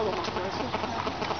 allemaal voor.